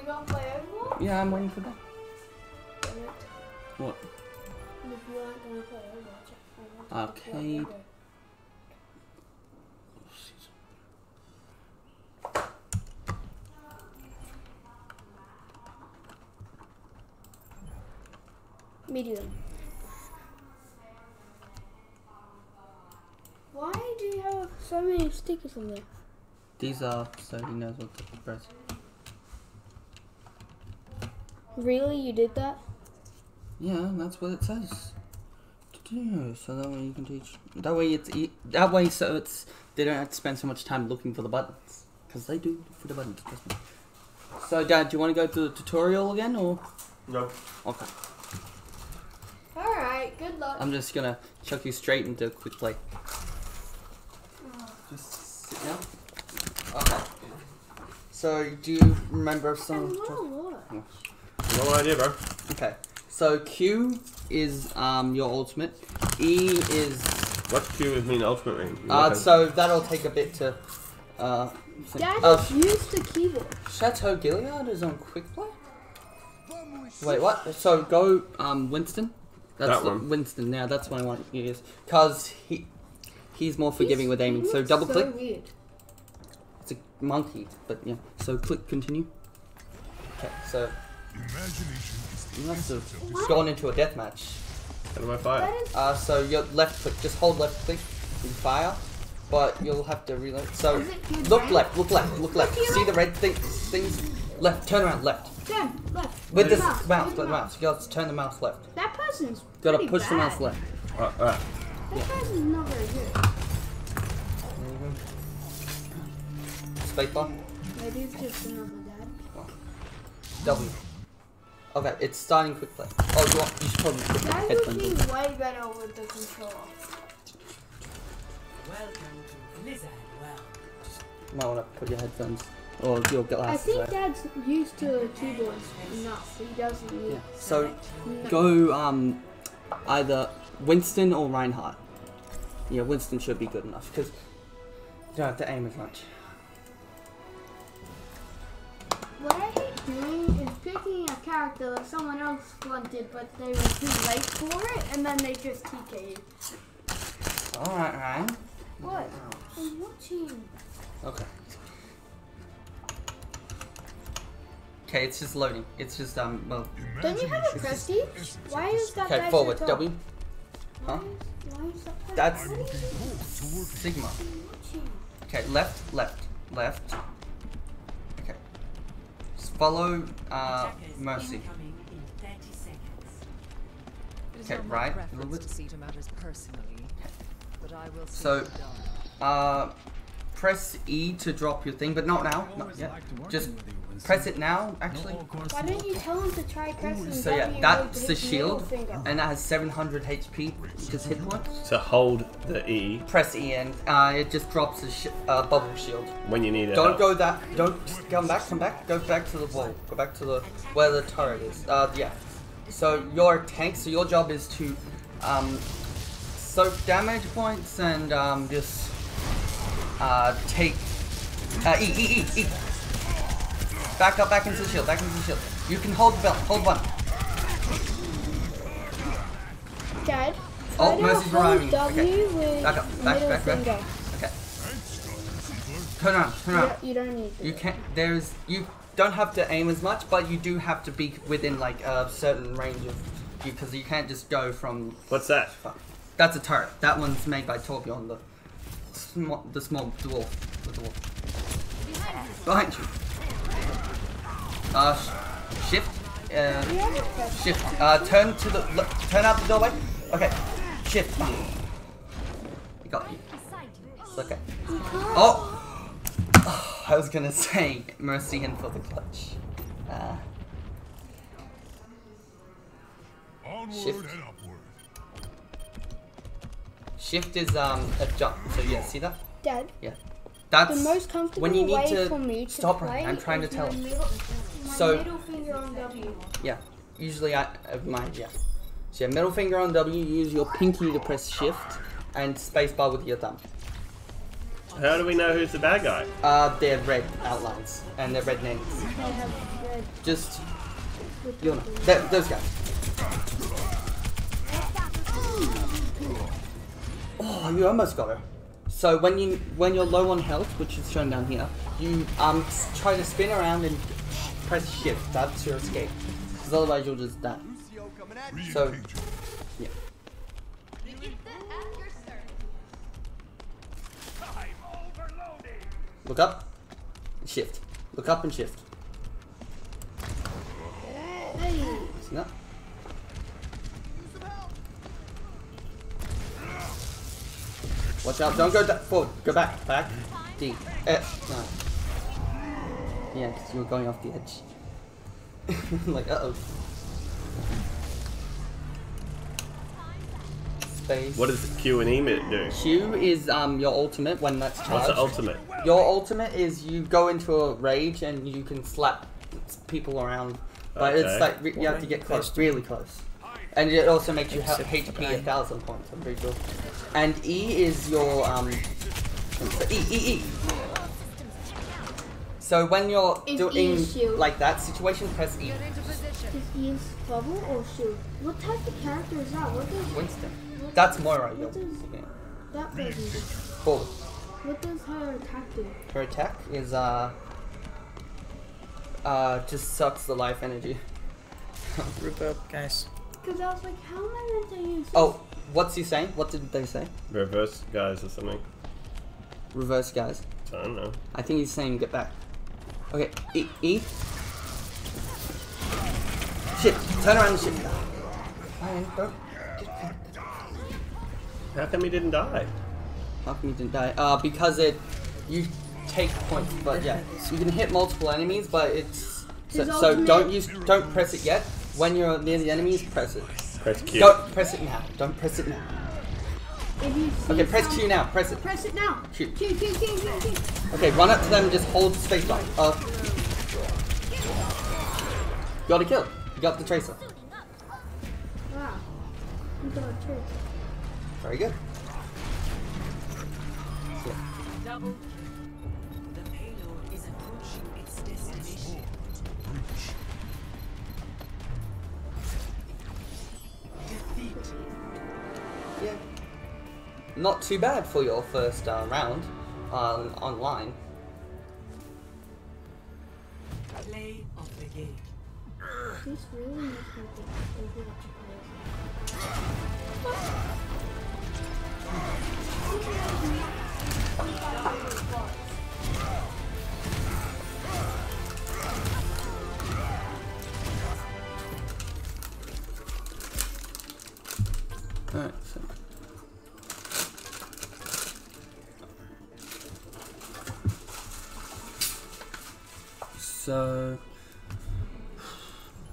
you gonna play Overwatch? Yeah, I'm waiting for that. What? If you aren't gonna play Overwatch, I want to play Arcade. Medium. Why do you have so many stickers on there? These are so he knows what to press. Really, you did that? Yeah, that's what it says. To do, So that way you can teach. That way it's e- that way so it's they don't have to spend so much time looking for the buttons because they do for the buttons. Trust me. So, Dad, do you want to go to the tutorial again or? No. Okay. All right. Good luck. I'm just gonna chuck you straight into a quick play. Just sit down. Okay. So, do you remember some? Hello, what? No idea, bro. Okay. So Q is um your ultimate. E is What's Q with mean ultimately? uh so that'll take a bit to uh. think- Dad just used the keyboard. Chateau Guillard is on quick play. Wait, what? So go um Winston. That's That one. Winston. Now that's what I want you to use because he he's more forgiving with aiming. So Looks double click. So weird. It's a monkey, but yeah. So click continue. Okay, so you must have gone into a death match. How do I fire? Uh, so your left click, just hold left click and fire, but you'll have to reload. So Is it good look range? left, look left, look left. See the red thing, things left. Turn around left. Turn left. With Turn this mouse. mouse, turn with the mouse. You gotta turn the mouse left. That person's. Gotta pretty push the mouse left. Uh, uh. That person's not very good. Spacebar. Maybe it's just another dad. W. Okay, it's starting quick play. Oh, you want? You should probably put the Dad's headphones looking in. way better with the controller. Welcome to Blizzard World. You might wanna put your headphones or your glasses. I think right? Dad's used to keyboards enough. He doesn't need. Yeah. So No. go um either Winston or Reinhardt. Yeah, Winston should be good enough because you don't have to aim as much. Picking a character that someone else wanted, but they were too late for it, and then they just TK'd. Alright, Ryan. What? I'm watching. Okay. Okay, it's just loading. It's just um well. Don't you have a prestige? Why is that Okay, forward. W. Why Huh? is, why is that That's What are you Sigma. Okay, left, left, left. Okay. Just follow uh Mercy. incoming in 30 seconds. It is Okay, right, a preference little bit. to see to matters personally, but I will see So- Uh, press E to drop your thing, but not now. Not yet. Just press it now, actually. Why don't you tell him to try pressing So yeah, that's the shield, and that has 700 HP, just hit points. To hold the E Press E and uh, it just drops a sh- uh, bubble shield. when you need it. Don't go that. Don't just come back. Come back. Go back to the wall. Go back to the where the turret is. Uh, yeah. So you're a tank. So your job is to um, soak damage points and um, just uh, take uh, E E E E. Back up. Back into the shield. Back into the shield. You can hold the belt. Hold one. Dad, Oh, try Mercy's hold rhyming. W Okay. Back up. Back. middle Back. Back. Okay. Turn around. Turn You around. don't, you don't need to. You can't. There's you don't have to aim as much, but you do have to be within like a certain range of you because you can't just go from. What's that? Fuck. That's a turret. That one's made by Torbjorn, the small, the small dwarf, the dwarf. Behind you. Uh, sh- shift. Uh, shift. Uh, turn to the le- turn out the doorway. Okay. Shift. You got you. It's okay. Oh. I was gonna say mercy in for the clutch. Uh, Shift. shift is um a jump. So yeah, see that? Dad, Yeah. That's the That's most comfortable when you need way to for me to stop. play I'm trying to is tell. My middle, my So- middle finger on W. Yeah. Usually I uh, mine. Yeah. So yeah, middle finger on W. You use your pinky to press shift, and spacebar with your thumb. How do we know who's the bad guy? Uh, they're red outlines and they're red names. They red. Just you'll know. the- Th- those guys. Oh, you almost got her. So when you when you're low on health, which is shown down here, you um try to spin around and press shift. That's your escape. Because otherwise you'll just die. So yeah. Look up. Shift. Look up and shift. Hey, See that? Watch out, don't go da- forward, go back, back, D, F, no. Yeah, because you were going off the edge. like, uh oh. Space. What does Q and E do? Q is um your ultimate when that's charged. What's the ultimate? Your ultimate is you go into a rage and you can slap people around, but Okay. it's like re- you have to get close, really close. And it also makes you ha- HP a thousand points. I'm pretty sure. And E is your um. E E E. So when you're Is doing E like that situation, press E. is he bubble or shield? What type of character is that? What does Winston. That's Moira. Your, What is- yeah. that person do? Forward. What does her attack do? Her attack is uh. Uh, just sucks the life energy. Group up, guys. Because I was like, how am I meant to use? Oh, what's he saying? What did they say? Reverse guys or something? Reverse, guys. I don't know. I think he's saying get back. Okay, E. e. Shit, turn around and shit. Man, don't. Get back. How come he didn't die? How come you didn't die? Uh, because it. You take points, but yeah. You can hit multiple enemies, but it's. So, His so ultimate- don't use. Don't press it yet. When you're near the enemies, press it. Press Q. Don't press it now. Don't press it now. If you see Okay, press Q now. Press it. Press it now. Shoot. Q, Q, Q, Q, Q. Okay, run up to them and just hold space bar. Uh, got a kill. You got the tracer. Wow. You got a trick. Very good. Double. Not too bad for your first uh, round um, online. Play of the game. This really makes me think Overwatch players.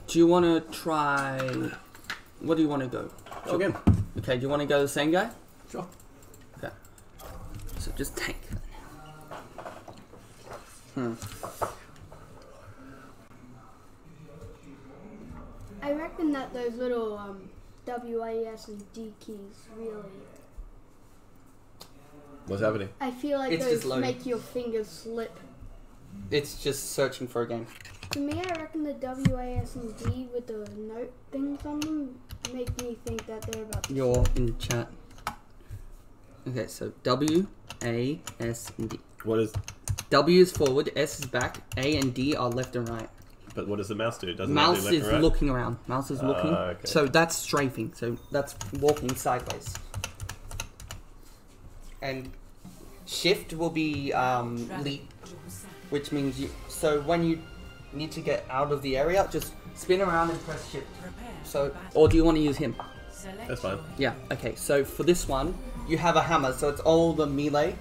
Do you want to try. What do you want to go? Go again. Okay, do you want to go the same guy? Sure. Okay. So just tank. Hmm. I reckon that those little um, WAS and D keys really. What's happening? I feel like It's those just make your fingers slip. It's just searching for a game. To me, I reckon the WAS and D with the note things on them make me think that they're about to You're in the chat. Okay, so W, A, S, and D. What is? W is forward, S is back, A and D are left and right. But what does the mouse do? Doesn't Mouse it do left is and right? looking around. Mouse is Ah, looking. okay. So that's strafing. So that's walking sideways. And shift will be um, leap, which means you. So when you need to get out of the area, just spin around and press shift. So, or do you want to use him? That's fine. Yeah. Okay. So for this one, you have a hammer. So it's all the melee.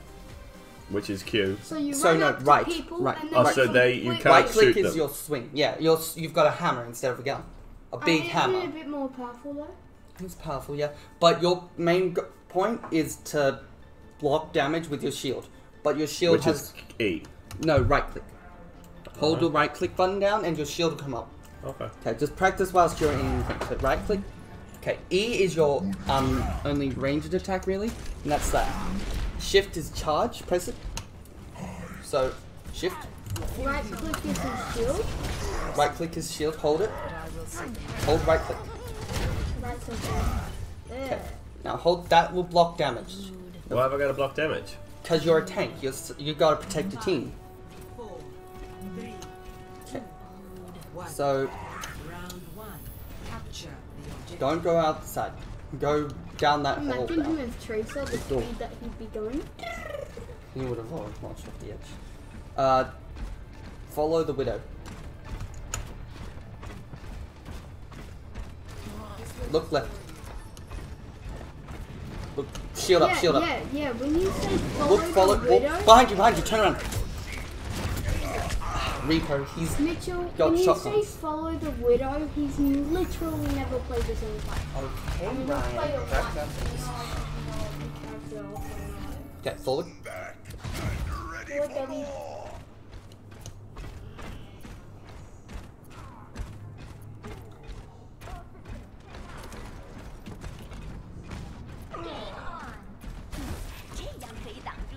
Which is Q. So you So run no, up to right, people right. and Oh, then so they- you can't Right wait. click shoot is them. your swing. Yeah, you're, you've got a hammer instead of a gun. A big Isn't hammer. it a bit more powerful though? It's powerful, yeah. But your main g- point is to block damage with your shield. But your shield Which has is E. no right click. Hold the Uh-huh. right click button down and your shield will come up. Okay. Okay, just practice whilst you're in. So right click. Okay, E is your um only ranged attack really, and that's that. Shift is charge. Press it. So shift, Right click is his shield. right click is shield, hold it, But I will see. hold right click. Right click. Okay. Now hold that will block damage. Why have I got to block damage? Cause you're a tank, you're, s- you gotta protect the team. Four, three, Okay. one. So Round one. Capture the objective. don't go outside. Go down that hall. Imagine him as Tracer, the Door. speed that he'd be going. He would have launched off the edge. Uh, follow the widow. Look left. Look, shield up, yeah, shield up. yeah, yeah. When you say follow, Look, follow, the widow, behind you, behind you, turn around. Rico, he's Mitchell, Got when you shotguns. say follow the widow, he's literally never played this in his life. okay, I mean, he's Ryan. Back once. down. you know, character, also, Okay, forward. you know.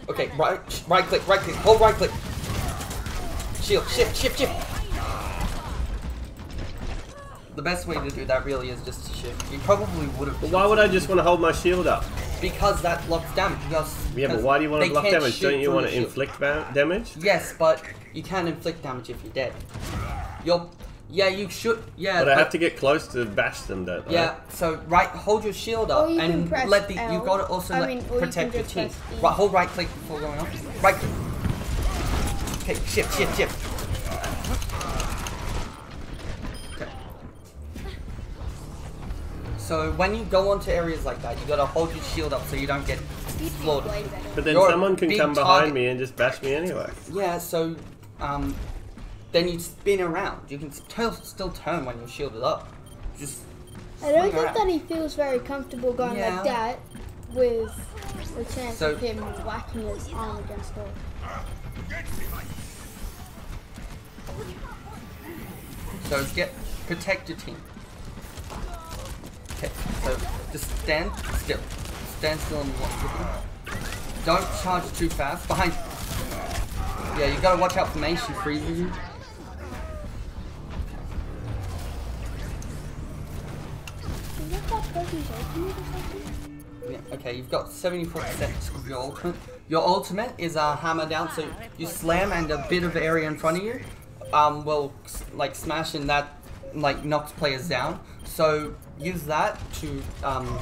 Okay, right, right click, right click, hold right click. Shield, shift, shift, shift. The best way to do that really is just to shift. You probably would have. But why would I just want to hold my shield up? Because that blocks damage. Because, Yeah, but why do you want to block can't damage? Don't you want to inflict damage? Yes, but you can't inflict damage if you're dead. You're. Yeah, you should. Yeah. But I have to get close to bash them, don't I? Yeah, so right, hold your shield up you and let the. You've gotta also I mean, or you protect can your just team. E. Right, hold right click before going on. Right click. Okay, shift, shift, shift. Okay. So when you go onto areas like that, you gotta hold your shield up so you don't get slaughtered. But then You're someone can come behind me and just bash me anyway. Yeah, so um, then you spin around. You can still still turn when you're shielded up. Just I don't think around. that he feels very comfortable going Yeah. like that with the chance So- of him whacking his arm against her. So get protect your team. Okay, so just stand still. Stand still and watch. Don't charge too fast. Behind. Yeah, you gotta watch out for Mace, She freezes you. Yeah, okay, you've got 74% of your ultimate. Your ultimate is a hammer down, so you slam and a bit of area in front of you um, will like smash and that like knocks players down. So use that to um,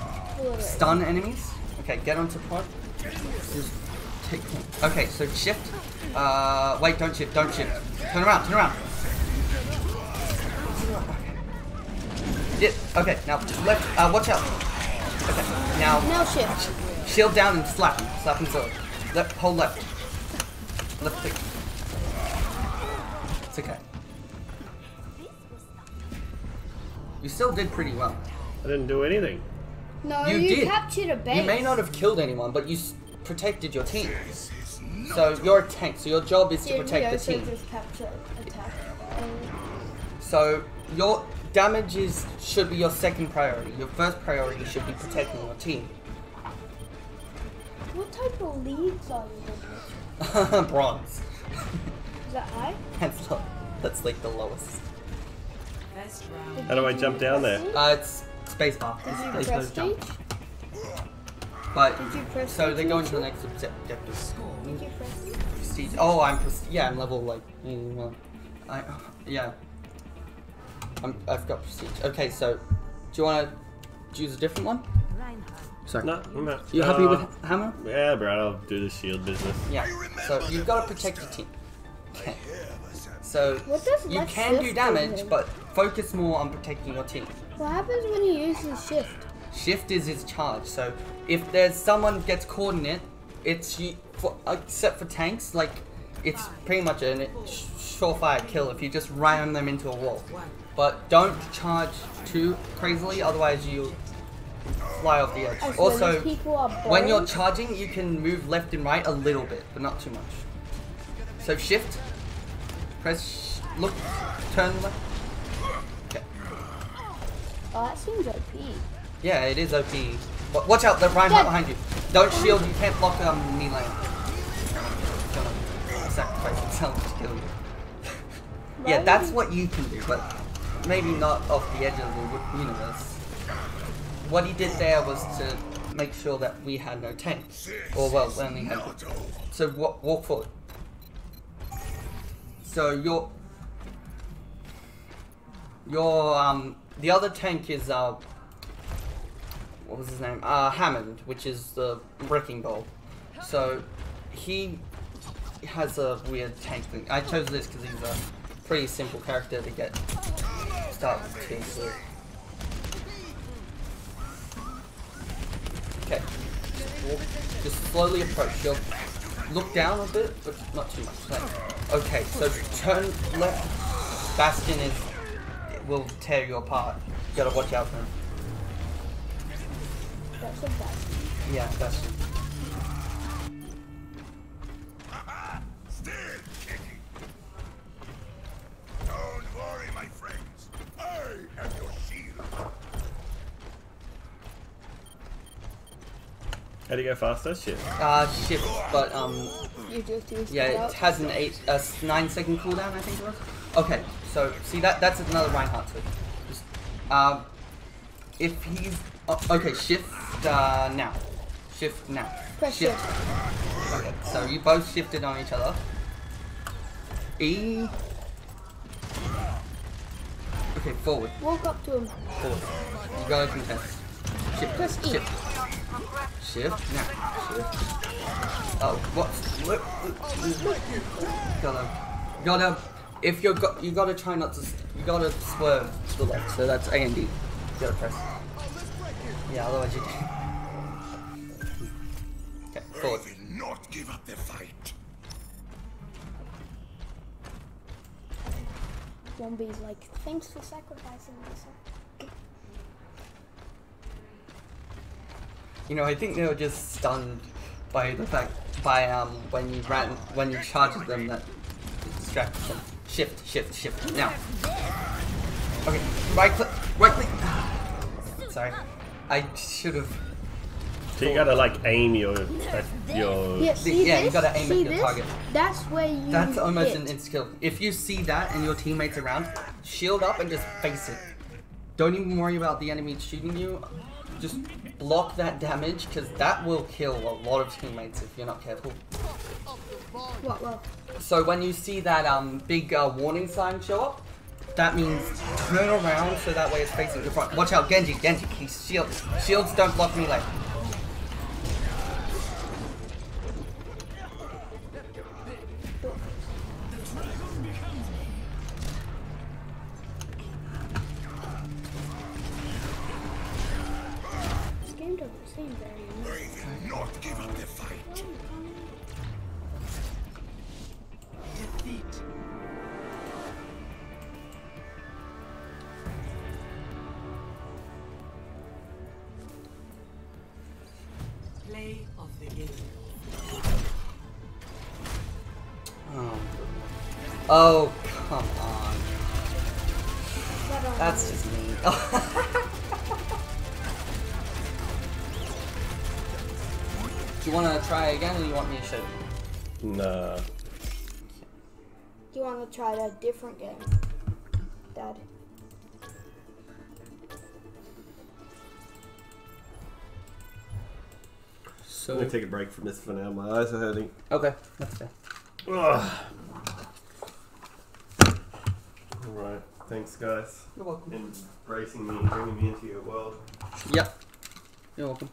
stun enemies. Okay, get onto point. Just take. Okay, so shift. Uh, wait, don't shift, don't shift. Turn around, turn around. Yeah, okay, now left, uh, watch out. Okay, now Now shift. shield down and slap him, slap him forward. Left, hold left. Left click. It's okay. You still did pretty well. I didn't do anything. No, You you, did. captured a base. You may not have killed anyone, but you s- protected your team. So you're a tank, so your job is to Yeah, protect we the also team. just capture attack. And So your damage is should be your second priority. Your first priority should be protecting your team. what type of leads are you in? Bronze. Is that high? That's lo- that's like the lowest. How do I jump down there? Uh, it's spacebar. Did you It's press jump. But Did you press so they stage go into the next objective. Did you press? Prestige. Oh, I'm pres- yeah, I'm level like mm, well, I yeah. I'm, I've got prestige. Okay, so do you want to use a different one? Sorry. No, I'm not. You happy Uh, with hammer? Yeah, bro, I'll do the shield business. Yeah. So you've got to protect your team. Okay. So you can do damage, do? but focus more on protecting your team. What happens when he uses shift? Shift is his charge. So if there's someone gets caught in it, it's you, for, except for tanks, like it's pretty much a surefire kill if you just ram them into a wall. But don't charge too crazily, otherwise you fly off the edge. Also, these people are when you're charging, you can move left and right a little bit, but not too much. So shift, press, sh- look, turn left. Okay. Oh, that seems OP. Yeah, it is OP. Wa- Watch out, the Ryan right Dad. behind you. Don't shield, you can't block um, melee. Gonna sacrifice yourself to kill you. yeah, that's what you can do, but maybe not off the edge of the universe. What he did there was to make sure that we had no tanks. Or, well, we only had. So, wa- walk forward. So, your. Your, um. The other tank is, uh. What was his name? Uh, Hammond, which is the Wrecking Ball. So, he has a weird tank thing. I chose this because he's a pretty simple character to get start with too. So. Okay. Just, walk, just slowly approach. You'll look down a bit, but not too much. Like, okay, so turn left. Bastion is it will tear you apart. You gotta watch out for him. That's a bad. Yeah, Bastion. How do you go faster? Shit. Uh, shift, but um, You just use Yeah, that it has an eight, a s- nine second cooldown, I think it was. Okay, so see that that's another Reinhardt trick. Just, um, if he's oh, okay, shift uh, now, shift now, Press shift. Okay, so you both shifted on each other. E. Okay, forward, Walk up to him. forward. You gotta contest. Shift, Press E. shift, shift now, shift. Oh, what? What? Gotta, gotta. If you're go, you gotta try not to. s- You gotta swerve to the left. So that's A and D. You gotta press. Yeah, otherwise you. Okay, I forward. will not give up the fight. Zombie's like, thanks for sacrificing yourself. You know, I think they were just stunned by the fact by um when you ran when you charged them that distracted them. Shift, shift, shift. Now. Okay, right click, right click. Sorry, I should have. So you gotta like aim your your. Yeah, see yeah, you gotta aim at your this? target. That's where you. That's almost hit. an instant kill. If you see that and your teammates around, shield up and just face it. Don't even worry about the enemy shooting you. Just block that damage because that will kill a lot of teammates if you're not careful. What? Well, So when you see that um big uh, warning sign show up, that means turn around so that way it's facing the front. Watch out, Genji, Genji, he shields. Shields don't block melee. I will not give up the fight. Defeat. Play of the game. Oh, come on. That's just mean. Do you want to try again, or you want me to show you? Nah. Do you want to try a different game, Dad? I'm So gonna take a break from this for now. My eyes are hurting. okay, that's fair. Ugh. Alright, thanks guys. You're welcome. Embracing me and bringing me into your world. Yep. You're welcome.